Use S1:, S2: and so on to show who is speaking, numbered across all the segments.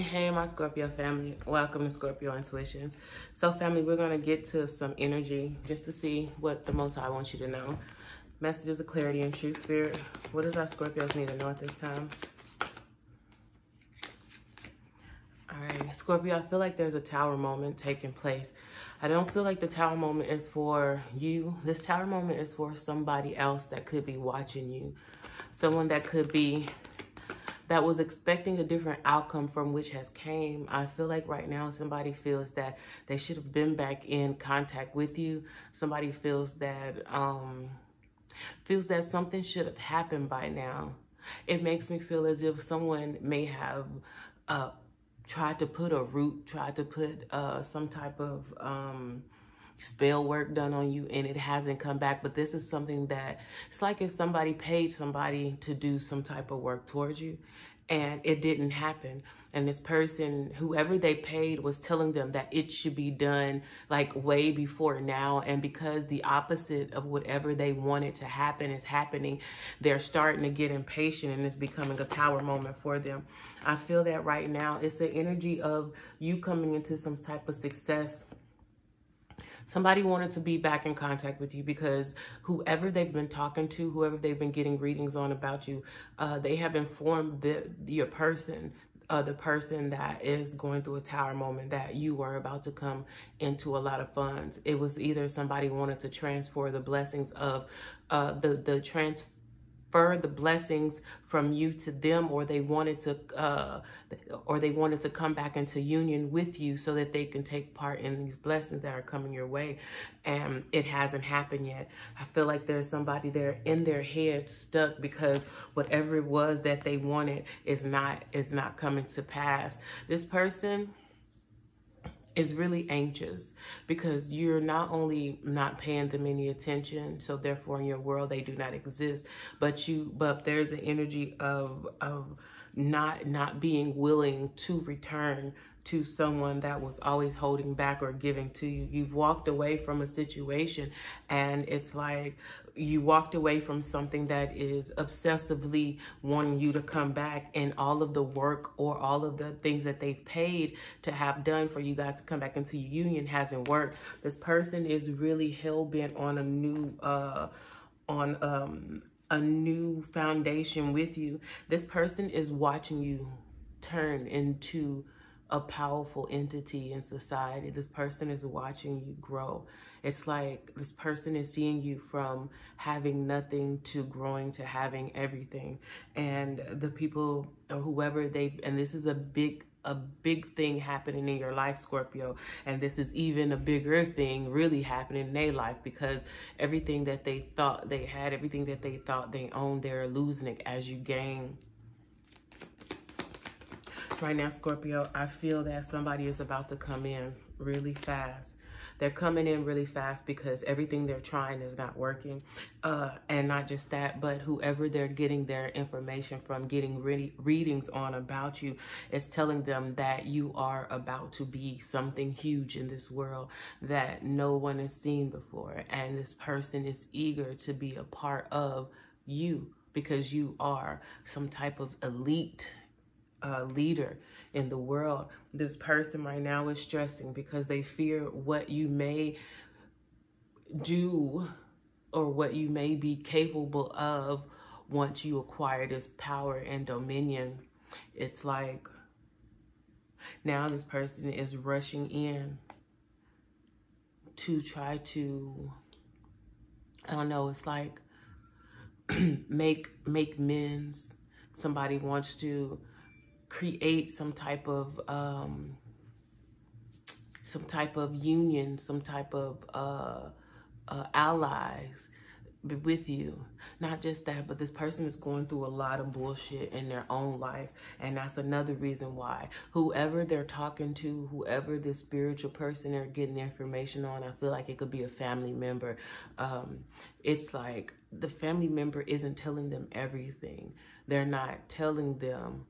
S1: Hey, my Scorpio family. Welcome to Scorpio Intuitions. So, family, we're going to get to some energy just to see what the Most High wants you to know. Messages of clarity and true spirit. What does our Scorpios need to know at this time? All right, Scorpio, I feel like there's a tower moment taking place. I don't feel like the tower moment is for you. This tower moment is for somebody else that could be watching you. Someone that could be that was expecting a different outcome from which has came. I feel like right now somebody feels that they should have been back in contact with you. Somebody feels that um, feels that something should have happened by now. It makes me feel as if someone may have uh, tried to put a root, tried to put uh, some type of um, spell work done on you and it hasn't come back. But this is something that it's like if somebody paid somebody to do some type of work towards you and it didn't happen. And this person, whoever they paid, was telling them that it should be done like way before now. And because the opposite of whatever they wanted to happen is happening, they're starting to get impatient and it's becoming a tower moment for them. I feel that right now it's the energy of you coming into some type of success somebody wanted to be back in contact with you because whoever they've been talking to, whoever they've been getting readings on about you, uh, they have informed the, your person uh, the person that is going through a tower moment that you are about to come into a lot of funds. It was either somebody wanted to transfer the blessings of uh, the the trans the blessings from you to them or they wanted to uh, or they wanted to come back into union with you so that they can take part in these blessings that are coming your way. And it hasn't happened yet. I feel like there's somebody there in their head stuck because whatever it was that they wanted is not is not coming to pass. This person is really anxious because you're not only not paying them any attention so therefore in your world they do not exist but you but there's an energy of of not not being willing to return to someone that was always holding back or giving to you. You've walked away from a situation and it's like you walked away from something that is obsessively wanting you to come back and all of the work or all of the things that they've paid to have done for you guys to come back into union hasn't worked. This person is really hell bent on a new, uh, on, um, a new foundation with you. This person is watching you turn into a powerful entity in society. This person is watching you grow. It's like this person is seeing you from having nothing to growing to having everything. And the people or whoever they and this is a big a big thing happening in your life, Scorpio. And this is even a bigger thing really happening in their life because everything that they thought they had, everything that they thought they owned, they're losing it as you gain right now, Scorpio, I feel that somebody is about to come in really fast. They're coming in really fast because everything they're trying is not working. Uh, and not just that, but whoever they're getting their information from, getting re readings on about you, is telling them that you are about to be something huge in this world that no one has seen before. And this person is eager to be a part of you because you are some type of elite uh, leader in the world. This person right now is stressing because they fear what you may do or what you may be capable of once you acquire this power and dominion. It's like now this person is rushing in to try to, I don't know, it's like make make men's. Somebody wants to create some type of um, some type of union, some type of uh, uh, allies with you. Not just that, but this person is going through a lot of bullshit in their own life. And that's another reason why. Whoever they're talking to, whoever this spiritual person they're getting information on, I feel like it could be a family member. Um, it's like the family member isn't telling them everything. They're not telling them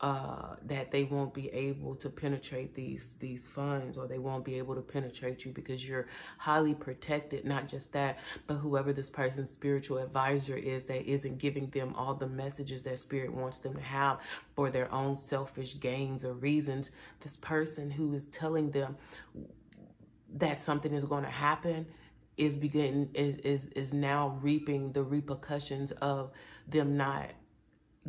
S1: uh, that they won't be able to penetrate these these funds or they won't be able to penetrate you because you're highly protected not just that but whoever this person's spiritual advisor is that isn't giving them all the messages that spirit wants them to have for their own selfish gains or reasons. This person who is telling them that something is going to happen is beginning is, is is now reaping the repercussions of them not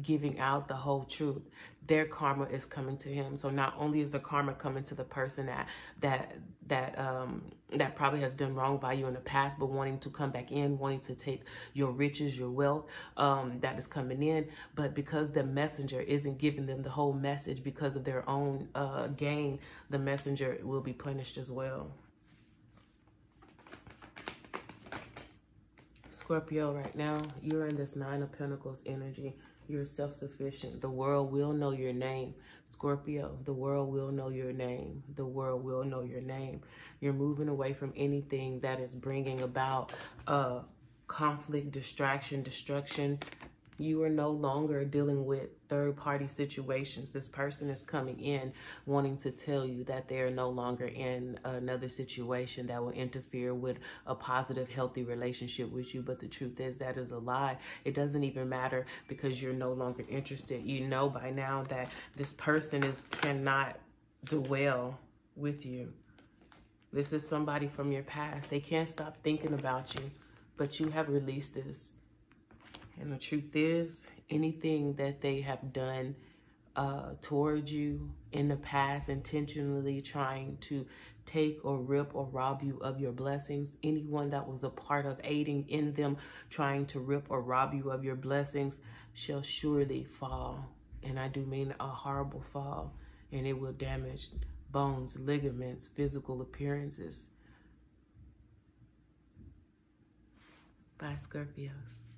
S1: giving out the whole truth their karma is coming to him. So not only is the karma coming to the person that that that um that probably has done wrong by you in the past but wanting to come back in wanting to take your riches your wealth um that is coming in. But because the messenger isn't giving them the whole message because of their own uh gain the messenger will be punished as well. Scorpio right now, you're in this Nine of Pentacles energy. You're self-sufficient. The world will know your name. Scorpio, the world will know your name. The world will know your name. You're moving away from anything that is bringing about uh, conflict, distraction, destruction, you are no longer dealing with third party situations. This person is coming in wanting to tell you that they are no longer in another situation that will interfere with a positive, healthy relationship with you. But the truth is that is a lie. It doesn't even matter because you're no longer interested. You know by now that this person is cannot dwell with you. This is somebody from your past. They can't stop thinking about you, but you have released this and the truth is, anything that they have done uh, towards you in the past, intentionally trying to take or rip or rob you of your blessings, anyone that was a part of aiding in them trying to rip or rob you of your blessings shall surely fall. And I do mean a horrible fall, and it will damage bones, ligaments, physical appearances. Bye, Scorpios.